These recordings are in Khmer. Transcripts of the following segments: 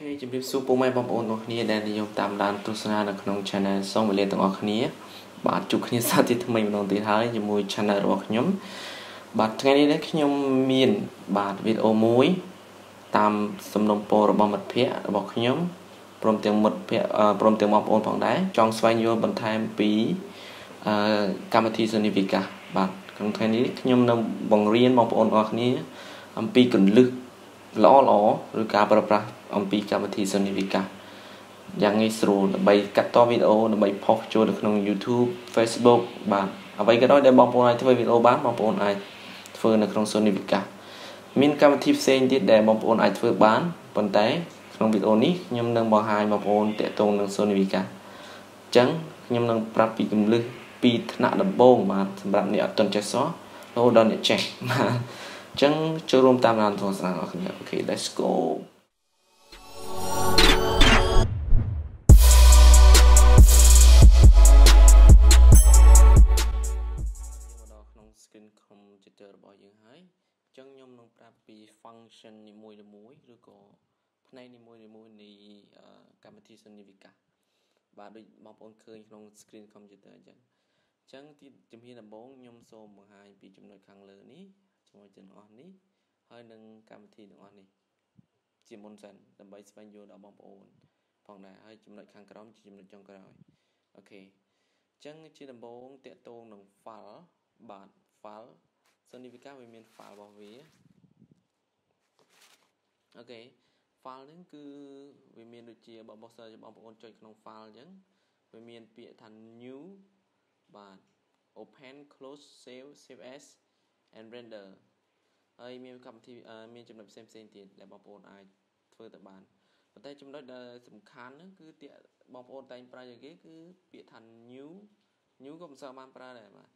ខេជំរាបសួរពុកម៉ែបងប្អូនទាំងគ្នាដែលនិយមតាមដានទស្សនានៅក្នុង Channel សូមវេលាទាំងអស់គ្នា បាទជួបគ្នាសាជាថ្មីម្ដងទៀតហើយជាមួយ Channel របស់ខ្ញុំ បាទថ្ងៃនេះនេះខ្ញុំមាន បាទវីដេអូមួយ តាមសំណុំពររបស់មិត្តភ័ក្តិរបស់ខ្ញុំព្រមទាំងមិត្តភ័ក្តិព្រមទាំងបងប្អូនផងដែរចង់ស្វែងយល់បន្ថែមពីអឺកម្មវិធី Sony Vica បាទក្នុងថ្ងៃនេះខ្ញុំនឹងបង្រៀនបងប្អូនទាំងអស់គ្នា អំពីកលឹះល្អល្អឬការប្រើប្រាស់ អំពីកម្មវិធី Sony Vica យ៉ាងងាយស្រួលដើម្បីកាត់តវីដេអូដើម្បីផុសចូលនៅក្នុង YouTube Facebook បាទអ្វីក៏ដោយដែលបងប្អូនអាចធ្វើវីដេអូបានបងប្អូនអាចធ្វើនៅក្នុង Sony Vica មានកម្មវិធីផ្សេងទៀតដែលបងប្អូនអាចធ្វើបានប៉ុន្តែក្នុងវីដេអូនេះខ្ញុំនឹងបង្ហាញបងប្អូនតាក់ទងនឹង Sony Vica អញ្ចឹងខ្ញុំនឹងប្រាប់ពីគន្លឹះពីថ្នាក់ដំបូងបាទសម្រាប់អ្នកអត់ទាន់ចេះសោះរហូតដល់អ្នកចេះបាទអញ្ចឹងចូលរួមតាមដានទស្សនារបស់គ្នាអូខេ let's go ពី function នីមួយៗឬក៏ផ្នែកនីមួយៗនៃកម្មវិធី Sony Vica បាទដូចបងប្អូនឃើញក្នុង screen computer អញ្ចឹងអញ្ចឹងទីជំហានដំបូងខ្ញុំសូមបង្ហាញពីចំណុចខាងលើនេះជាមួយទាំងអស់នេះហើយនឹងកម្មវិធីទាំងអស់នេះជាមុនសិនដើម្បីស្វែងយល់ដល់បងប្អូនផងដែរហើយចំណុចខាងក្រោមជាចំណុចចុងក្រោយអូខេអញ្ចឹងជាដំបូងតកតងនឹង file បាទ file Sony Vica វាមាន file របស់វា អូខេ file ហ្នឹងគឺវាមានដូចជាបើបងបងប្អូនចុចក្នុង file អញ្ចឹងវាមានពាក្យថា new បាទ open close save save as and render ហើយមានកម្មវិធីមានចំណុចផ្សេងផ្សេងទៀតដែលបងប្អូនអាចធ្វើទៅបានប៉ុន្តែចំណុចដែលសំខាន់ហ្នឹងគឺតាបងប្អូនតែងប្រើយ៉ាងគេគឺពាក្យថា new new ក៏មិនសូវបានប្រើដែរបាទ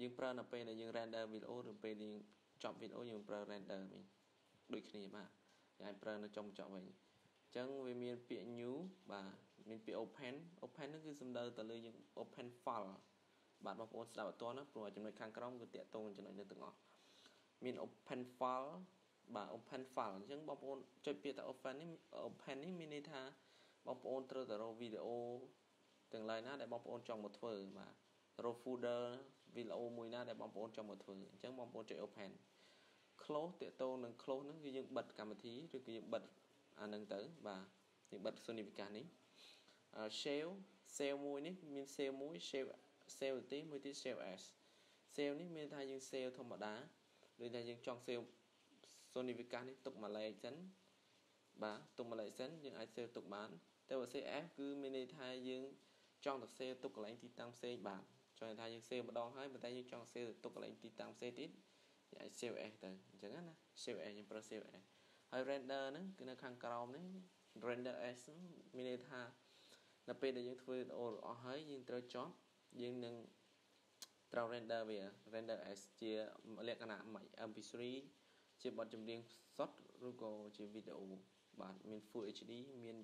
យើងប្រើនៅពេលដែលយើង render វីដេអូឬពេលយើងចប់វីដេអូយើងប្រើ render វិញដូចគ្នាបាទយើង អាចប្រើនៅចុងបញ្ចប់វិញអញ្ចឹងវាមានពាក្យ new បាទមានពាក្យ open open ហ្នឹងគឺសំដៅទៅលើយើង open file បាទបងប្អូនស្ដាប់អត់ទាន់ណាព្រោះចំណុចខាងក្រោមគឺតាក់ទងចំណុចនេះទាំងអស់មាន open file បាទ open file អញ្ចឹងបងប្អូនចុចពាក្យថា open នេះ open នេះមានន័យថាបងប្អូនត្រូវតែរកវីដេអូទាំងឡាយណាដែលបងប្អូនចង់មកធ្វើបាទរក folder វីដេអូមួយណាដែលបងប្អូនចង់មកធ្វើអញ្ចឹងបងប្អូនចុច open close តាក់ទងនឹង close ហ្នឹងគឺយើងបិទកម្មវិធីឬគឺយើងបិទអាហ្នឹងទៅបាទយើងបិទ Sony Vica នេះ save save មួយនេះមាន save មួយ save save ទីមួយទៀត save as save នេះមានថាយើង save ធម្មតាដូចថាយើងចង់ save Sony Vica នេះទុកមួយលេខសិនបាទទុកមួយលេខសិនយើងអាច save ទុកបានតែបើ save as គឺមានន័យថាយើងចង់ទៅ save ទុកកន្លែងទីតាំងផ្សេងបាទចង់ថាយើង save ម្ដងហើយប៉ុន្តែយើងចង់ save ទុកកន្លែងទីតាំងផ្សេងទៀត យើងអាច save as ទៅអញ្ចឹងណា save as យើងប្រើ save as ហើយ render ហ្នឹងគឺនៅខាងក្រោមនេះ render as មានន័យថានៅពេលដែលយើងធ្វើវីដេអូអស់ហើយយើងត្រូវចប់យើងនឹងត្រូវ render វា render as ជាលក្ខណៈ MP3 ជាបទចម្រៀងសុទ្ធឬក៏ជាវីដេអូបាទមាន Full HD មាន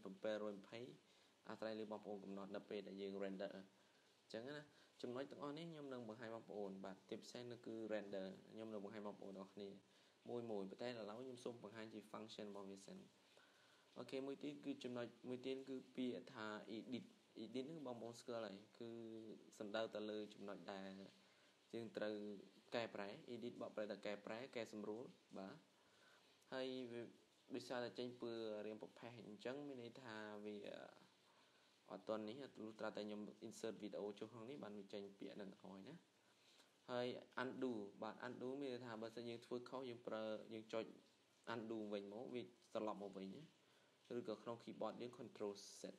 720អាស្រ័យលើបងប្អូនកំណត់នៅពេលដែលយើង render អញ្ចឹងណា ចំណុចទាំងអស់នេះខ្ញុំនឹងបង្ហាញបងប្អូនបាទទីផ្សេងនោះគឺ render ខ្ញុំនឹងបង្ហាញបងប្អូនទាំងគ្នាមួយមួយប៉ុន្តែឥឡូវខ្ញុំសូមបង្ហាញជា function របស់វាសិនអូខេមួយទៀតគឺចំណុចមួយទៀតគឺពាក្យថា edit edit ហ្នឹងបងប្អូនស្គាល់ហើយគឺសំដៅទៅលើចំណុចដែលយើងត្រូវកែប្រែ edit បកប្រែទៅកែប្រែកែសម្រួលបាទហើយដោយសារតែចេញពើរៀងប្រផេះអញ្ចឹងមានន័យថាវា អត់តនេះលុះត្រាតែខ្ញុំ insert វីដេអូចុះក្នុងនេះបានវាចេញពាក្យនឹងឲ្យណាហើយ undo បាទ undo មានន័យថាបើសិនយើងធ្វើខុសយើងប្រើយើងចុច undo វិញមកវាត្រឡប់មកវិញណាឬក៏ក្នុង keyboard យើង control set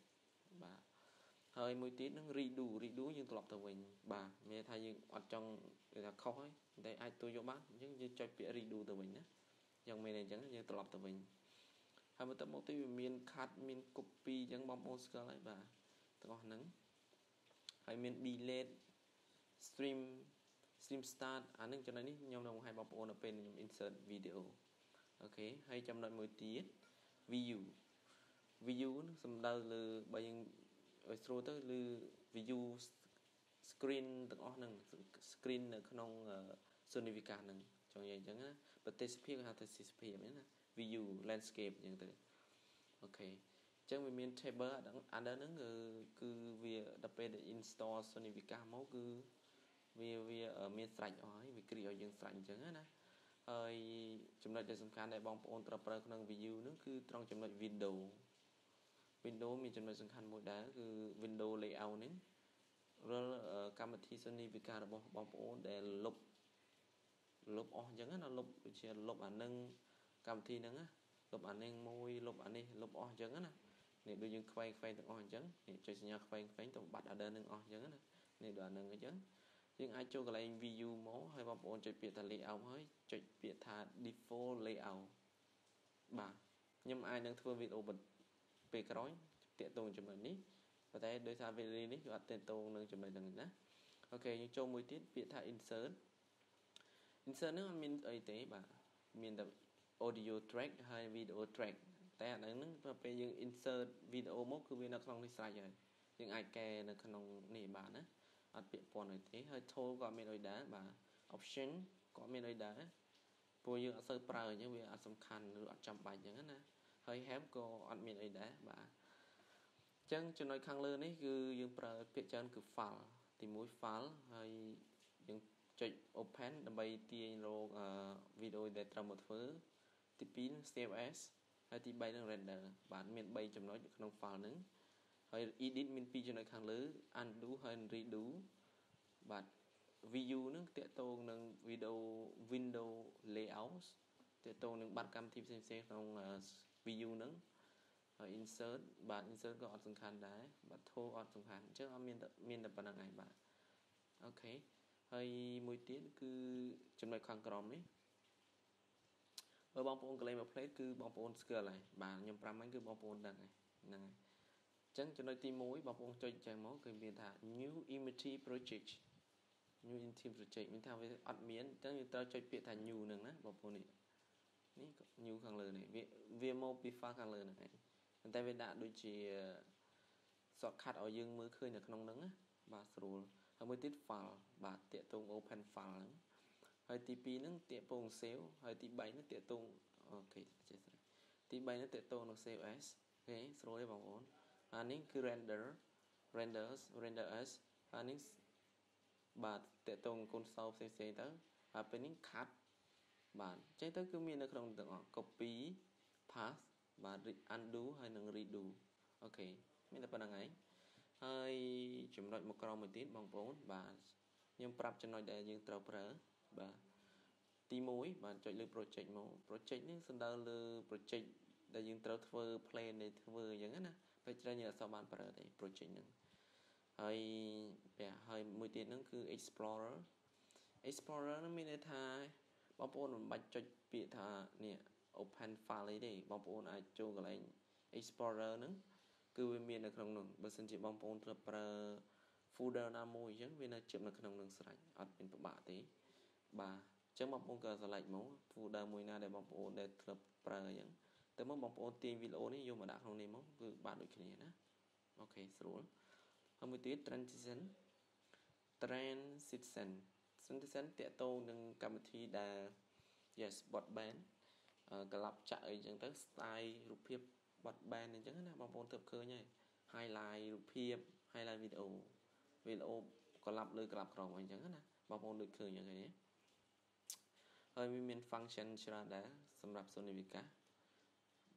បាទហើយមួយទៀតនឹង redo redo យើងត្រឡប់ទៅវិញបាទមានថាយើងអត់ចង់គេថាខុសហើយតែអាចទួយកបានអញ្ចឹងយើងចុចពាក្យ redo ទៅវិញណាយ៉ាងមានអញ្ចឹងយើងត្រឡប់ទៅវិញ ហើយបន្ទាប់មកទៀតវាមាន cut មាន copy អញ្ចឹងបងប្អូនស្គាល់ហើយបាទទាំងអស់ហ្នឹងហើយមាន delete stream stream start អានឹងចំណុចនេះខ្ញុំនឹងបង្ហាញបងប្អូននៅពេលខ្ញុំ insert video អូខេហើយចំណុចមួយទៀត view view នឹងសំដៅលើបើយើងឲ្យស្រួលទៅឬ view screen ទាំងអស់ហ្នឹង screen នៅក្នុង Sony Vica ហ្នឹងចង់និយាយអញ្ចឹងណាប្រទេសភាពគេហៅថាទេសភាពណា view landscape អញ្ចឹងទៅអូខេចឹងវាមាន table អាហ្នឹងគឺគឺវាដល់ពេលដែល install Sony Vegas មកគឺវាវាមានស្រេចអស់ហើយវាគ្រីឲ្យយើងស្រេចអញ្ចឹងណាហើយចំណុចដែលសំខាន់ដែលបងប្អូនត្រូវប្រើក្នុង view ហ្នឹងគឺត្រង់ចំណុច window window មានចំណុចសំខាន់មួយដែរគឺ window layout ហ្នឹងរាល់កម្មវិធី Sony Vegas របស់បងប្អូនដែលលុបលុបអស់អញ្ចឹងណាលុបដូចជាលុបអានឹង កម្មវិធីហ្នឹងណាលុបអានេះមួយលុបអានេះលុបអស់អញ្ចឹងណានេះដូចយើងខ្វែងខ្វែងទាំងអស់អញ្ចឹងនេះចុចសញ្ញាខ្វែងខ្វែងទៅបាត់ order នឹងអស់អញ្ចឹងណានេះដូចអានឹងអញ្ចឹងយើងអាចចូលកន្លែង view មកហើយបងប្អូនចុចពាក្យថា layout ហើយចុចពាក្យថា default layout បាទខ្ញុំអាចនឹងធ្វើវីដេអូពេលក្រោយតាក់ទងចំណុចនេះប៉ុន្តែដោយសារវីដេអូនេះគឺអត់តាក់ទងនឹងចំណុចហ្នឹងណាអូខេយើងចូលមួយទៀតពាក្យថា insert insert ហ្នឹងអត់មានអីទេបាទមានតែ audio track ហើយ video track តែអាហ្នឹងពេលយើង insert video មកគឺវានៅក្នុងនេះស្រេចហើយយើងអាចកែនៅក្នុងនេះបានណាអត់ពាក់ព័ន្ធអីទេហើយ tool ក៏មានអីដែរបាទ option ក៏មានអីដែរព្រោះយើងអត់សូវប្រើអញ្ចឹងវាអត់សំខាន់ឬអត់ចាំបាច់អញ្ចឹងណាហើយ help ក៏អត់មានអីដែរបាទអញ្ចឹងចំណុចខាងលើនេះគឺយើងប្រើពាក្យច្រើនគឺ file ទី1 file ហើយយើងចុច open ដើម្បីទាញរកវីដេអូដែលត្រូវមកធ្វើ ទី2 save as ហើយទី3នឹង render បាទមាន3ចំណុចក្នុង file ហ្នឹងហើយ edit មាន2ចំណុចខាងលើ undo ហើយ redo បាទ view ហ្នឹងតកតងនឹង video window layout តកតងនឹងប័ណ្ណកម្មវិធីផ្សេងៗក្នុង view ហ្នឹងហើយ insert បាទ insert ក៏អត់សំខាន់ដែរបាទ tool អត់សំខាន់អញ្ចឹងអត់មានមានតែប៉ុណ្្នឹងឯងបាទអូខេហើយមួយទៀតគឺចំណុចខាងក្រោមនេះ បើបងប្អូនកន្លែងមក plate គឺបងប្អូន skill ហើយបាទខ្ញុំ5ហ្នឹងគឺបងប្អូនដឹងហើយហ្នឹងហើយអញ្ចឹងចំណុចទី1បងប្អូនចុចចឹងមកគឺមានថា new image project new intime project មានថាវាអត់មានអញ្ចឹងយើងត្រូវចុចពាក្យថា new ហ្នឹងណាបងប្អូននេះនេះ new ខាងលើនេះវាវាមកពី file ខាងលើហ្នឹងឯងប៉ុន្តែវាដាក់ដូចជា shortcut ឲ្យយើងមើលឃើញនៅក្នុងហ្នឹងណាបាទស្រួលហើយមួយទៀត file បាទតាក់ទង open file ហ្នឹង ហើយទី2ហ្នឹងតាក់ពង save ហើយទី3ហ្នឹងតាក់ទងokay ចេះស្រីទី3ហ្នឹងតាក់ទងនឹង save as okay ស្រួលទេបងប្អូនអានេះគឺ render renders render as អានេះបាទតាក់ទងគុណសោផ្សេងផ្សេងទៅហើយពេលនេះ cut បាទអញ្ចឹងទៅគឺមាននៅក្នុងទាំងអស់ copy paste បាទ undo ហើយនឹង redo okay មានតែប៉ុណ្្នឹងហើយហើយចំណុចមកក្រោមមួយទៀតបងប្អូនបាទខ្ញុំប្រាប់ចំណុចដែលយើងត្រូវប្រើ បាទទី1បាទចុចលើ project មក project នេះសំដៅលើ project ដែលយើងត្រូវធ្វើ plan នៃធ្វើអញ្ចឹងណាពេលច្រើនយើងអត់សូវបានប្រើទេ project ហ្នឹងហើយពេលហើយមួយទៀតហ្នឹងគឺ explorer explorer ហ្នឹងមានន័យថាបងប្អូនមិនបាច់ចុចពាក្យថានេះ open file អីទេបងប្អូនអាចចូលកន្លែង explorer ហ្នឹងគឺវាមាននៅក្នុងនោះបើសិនជាបងប្អូនធ្លាប់ប្រើ folder ណាមួយអញ្ចឹងវានៅជិបនៅក្នុងនឹងស្រេចអត់មានពិបាកទេ បាទអញ្ចឹងបងប្អូនក៏ select មក folder មួយណាដែលបងប្អូនដែលធ្លាប់ប្រើអញ្ចឹងទៅមកបងប្អូនទាញវីដេអូនេះយកមកដាក់ក្នុងនេះមកគឺបានដូចគ្នាណាអូខេស្រួលហើយមួយទៀត transition transition transition តកតងនឹងកម្មវិធីដែល yes broadband ក្លាប់ចាក់អីចឹងទៅ style រូបភាព broadband អញ្ចឹងណាបងប្អូនទើបឃើញហើយ highlight រូបភាព highlight វីដេអូវីដេអូក្លាប់លើក្លាប់ក្រោមអីចឹងណាបងប្អូនដូចឃើញយ៉ាងនេះ ហើយវាមាន function ច្រើនដែរសម្រាប់ Sony Vegas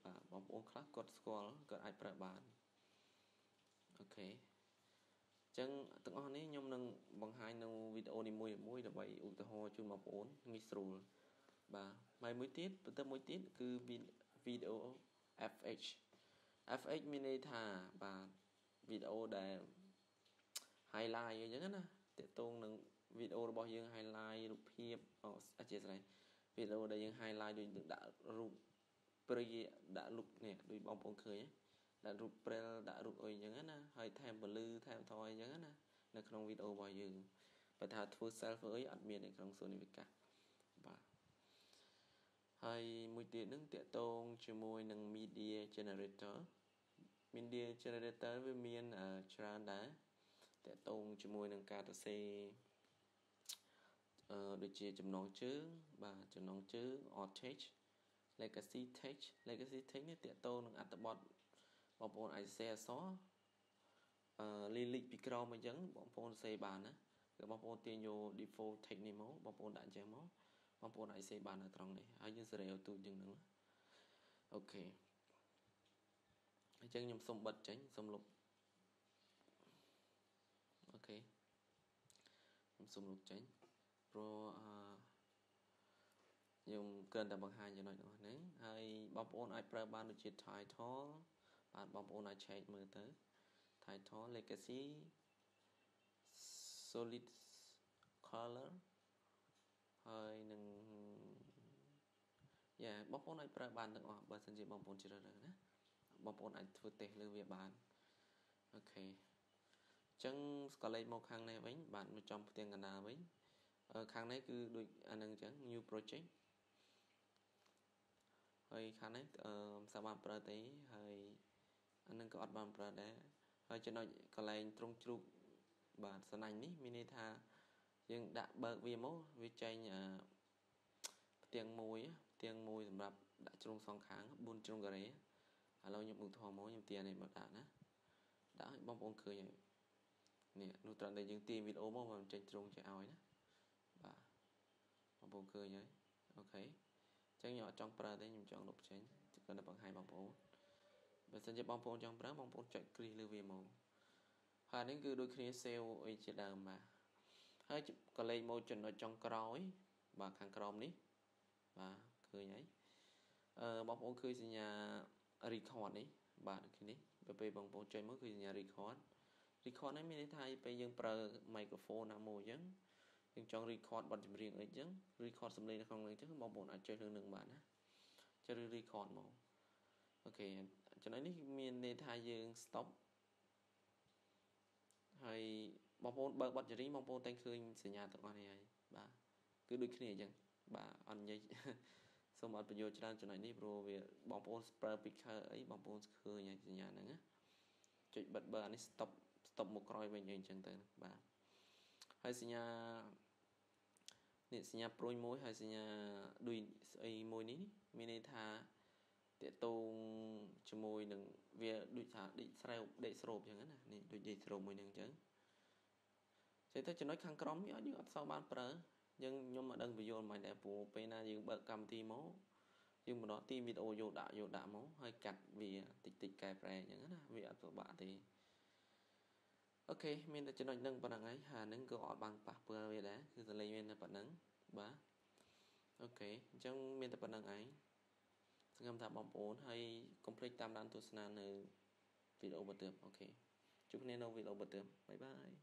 បាទបងប្អូនខ្លះគាត់ស្គាល់គាត់អាចប្រើបានអូខេចឹងទាំងអស់នេះខ្ញុំនឹងបង្ហាញនៅវីដេអូនីមួយមួយដើម្បីឧទាហរណ៍ជូនបងប្អូនងាយស្រួលបាទហើយមួយទៀតបន្ទាប់មួយទៀតគឺវីដេអូ FH FH មានន័យថាបាទវីដេអូដែល highlight អញ្ចឹងណាតកតងនឹង វីដេអូរបស់យើង highlight រូបភាពអធិស្ឋានវីដេអូដែលយើង highlight ដូចដាក់រូបព្រីដាក់រូបនេះដូចបងប្អូនឃើញដាក់រូបព្រិលដាក់រូបអីអញ្ចឹងណាហើយថែមពលឺថែមថយអញ្ចឹងណានៅក្នុងវីដេអូរបស់យើងបើថាធ្វើ self អីអត់មាននៅក្នុង Sony Vegas បាទហើយមួយទៀតនឹងតកតងជាមួយនឹង media generator media generator វាមានច្រើនដែរតកតងជាមួយនឹងការសរសេរ អឺដូចជាចំណងជើងបាទចំណងជើង alt text legacy text legacy text នេះតកតងនឹងអត្ថបទបងប្អូនអាច share អសអឺលីលីកពីក្រោមអញ្ចឹងបងប្អូនសេបានណាគឺបងប្អូនទាញយក default text នេះមកបងប្អូនដាក់អញ្ចឹងមកបងប្អូនអាចសេបាននៅត្រង់នេះហើយយើងសេរីឲ្យទូចជាងហ្នឹងអូខេអញ្ចឹងខ្ញុំសុំបិទចេញសុំលុបអូខេខ្ញុំសុំលុបចេញ ព្រោះអឺខ្ញុំគ្រាន់តែបង្ហាញចំណុចនោះហ្នឹងហើយបងប្អូនអាចប្រើបានដូចជា title បាទបងប្អូនអាចឆែកមើលទៅ title legacy solid color ហើយនឹងយ៉ាបងប្អូនអាចប្រើបានទាំងអស់បើសិនជាបងប្អូនជ្រើសរើសណាបងប្អូនអាចធ្វើតេស្តលើវាបានអូខេអញ្ចឹងស្កលេចមកខាងនេះវិញបាទមកចំផ្ទាំងកណ្ដាលវិញ ខាងនេះគឺដូចអានឹងអញ្ចឹង new project ហើយខាងនេះអឺសាបានប្រើទេហើយអានឹងក៏អត់បានប្រើដែរហើយចំណុចកន្លែងត្រង់ជ្រូកបាទសំណាញ់នេះមានន័យថាយើងដាក់បើកវាមកវាចេញផ្ទាំងមួយផ្ទាំងមួយសម្រាប់ដាក់ជ្រុងសងខាង4ជ្រុងការ៉េឥឡូវខ្ញុំឧទាហរណ៍មកខ្ញុំទានេះមកដាក់ណាដាក់ឲ្យបងប្អូនឃើញហើយនេះនោះត្រង់ដែលយើងទាញវីដេអូមកមិនចេញជ្រុងចេះឲ្យណាបាទ បងប្អូនឃើញហើយអូខេអញ្ចឹងខ្ញុំអត់ចង់ប្រើទេខ្ញុំចង់លុបចេញគាត់ទៅបង្ហាញបងប្អូនបើសិនជាបងប្អូនចង់ប្រើបងប្អូនចុចគ្រីសលើវាមកហើយនេះគឺដូចគ្នា save អីជាដើមបាទហើយក៏លេខមកចំណុចចុងក្រោយ បាទខាងក្រោមនេះបាទឃើញហើយអឺបងប្អូនឃើញសញ្ញា record នេះបាទដូចនេះពេលបងប្អូនចុចមកគឺសញ្ញា record record នេះមានន័យថាពេលយើងប្រើ microphone ណាមួយអញ្ចឹង យើងចង់ record បទចម្រៀងអីអញ្ចឹង record សំឡេងនៅក្នុងនឹងអញ្ចឹងបងប្អូនអាចចុចលើនឹងបានណាចុច record មកអូខេចំណុចនេះមានន័យថាយើង stop ហើយបងប្អូនបើកប័ណ្ណចម្រៀងបងប្អូនតែឃើញសញ្ញាទាំងអស់នេះហើយបាទគឺដូចគ្នាអញ្ចឹងបាទអត់និយាយសូមអត់បញ្យោច្រើនចំណុចនេះព្រោះវាបងប្អូនប្រើ picture អីបងប្អូនឃើញហើយសញ្ញាហ្នឹងណាចុចបិទបើអានេះ stop stop មកក្រោយវិញអញ្ចឹងទៅបាទ ហើយសញ្ញានេះសញ្ញាព្រួយមួយហើយសញ្ញាដូចស្អីមួយនេះមានន័យថាតកតងជាមួយនឹងវាដូចថាដេកស្រែបដេកស្រោបអញ្ចឹងណានេះដូចដេកស្រោបមួយនឹងអញ្ចឹងចេះទៅចំណុចខាងក្រោមនេះអត់យើងអត់សូវបានប្រើយើងខ្ញុំមិនដឹងបញ្យល់មិនដែរព្រោះពេលណាយើងបើកកម្មវិធីមកយើងបន្តទីវីដេអូយកដាក់យកដាក់មកហើយកាត់វាតិចតិចកែប្រែអញ្ចឹងណាវាអត់ពិបាកទេ okay មានតែចំណុចហ្នឹងប៉ុណ្្នឹងហើយហាហ្នឹងក៏អត់បានប៉ះពាល់វាដែរគឺសលេងមានតែប៉ុណ្្នឹងបាទ okay អញ្ចឹងមានតែប៉ុណ្្នឹងឯងសង្ឃឹមថាបងប្អូនហើយកុំភ្លេចតាមដានទស្សនានៅវីដេអូបន្ទាប់ okay ជួបគ្នានៅវីដេអូបន្ទាប់ bye bye